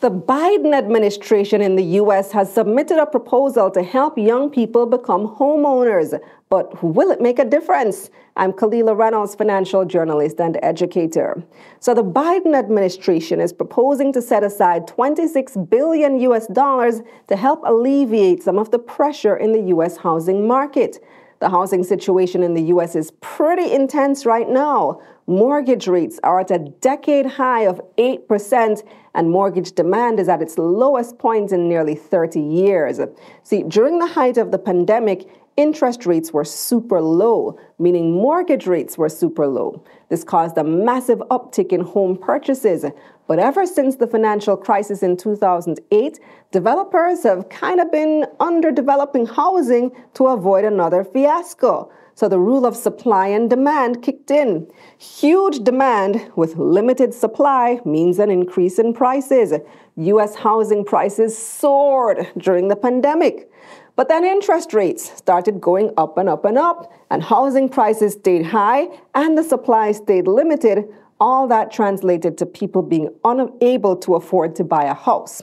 The Biden administration in the U.S. has submitted a proposal to help young people become homeowners. But will it make a difference? I'm Kalilah Reynolds, financial journalist and educator. So the Biden administration is proposing to set aside 26 billion US dollars to help alleviate some of the pressure in the U.S. housing market. The housing situation in the U.S. is pretty intense right now. Mortgage rates are at a decade high of 8%, and mortgage demand is at its lowest point in nearly 30 years. See, during the height of the pandemic, interest rates were super low, meaning mortgage rates were super low. This caused a massive uptick in home purchases. But ever since the financial crisis in 2008, developers have kind of been underdeveloping housing to avoid another fiasco. So the rule of supply and demand kicked in. Huge demand with limited supply means an increase in prices. U.S. housing prices soared during the pandemic. But then interest rates started going up and up and up, and housing prices stayed high and the supply stayed limited. All that translated to people being unable to afford to buy a house.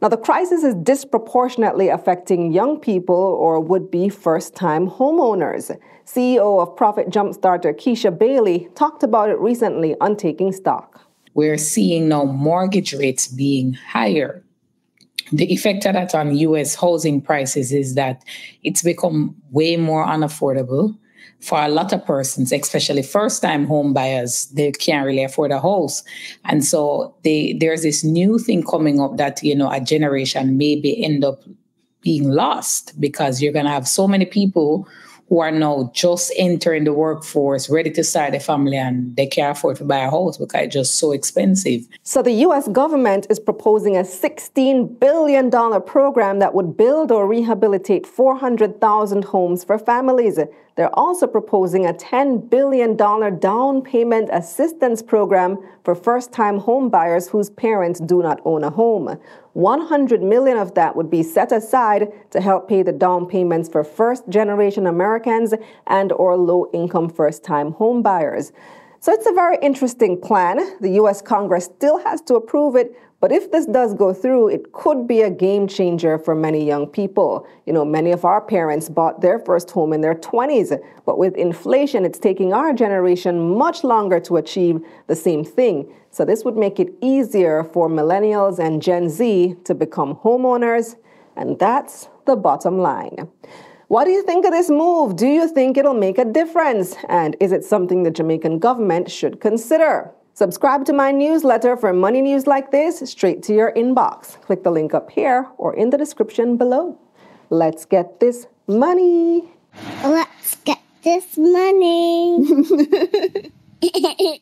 Now, the crisis is disproportionately affecting young people or would be first time homeowners. CEO of Profit Jumpstarter Keisha Bailey talked about it recently on Taking Stock. We're seeing now mortgage rates being higher the effect of that on US housing prices is that it's become way more unaffordable for a lot of persons, especially first time home buyers. They can't really afford a house. And so they, there's this new thing coming up that, you know, a generation maybe end up being lost because you're going to have so many people who are now just entering the workforce, ready to start a family, and they can't afford to buy a house because it's just so expensive. So the U.S. government is proposing a $16 billion program that would build or rehabilitate 400,000 homes for families. They're also proposing a $10 billion down payment assistance program for first time home buyers whose parents do not own a home. 100 million of that would be set aside to help pay the down payments for first generation Americans and or low income first time home buyers. So it's a very interesting plan. The US Congress still has to approve it, but if this does go through, it could be a game changer for many young people. You know, many of our parents bought their first home in their 20s, but with inflation, it's taking our generation much longer to achieve the same thing. So this would make it easier for millennials and Gen Z to become homeowners, and that's the bottom line. What do you think of this move? Do you think it'll make a difference? And is it something the Jamaican government should consider? Subscribe to my newsletter for money news like this straight to your inbox. Click the link up here or in the description below. Let's get this money. Let's get this money.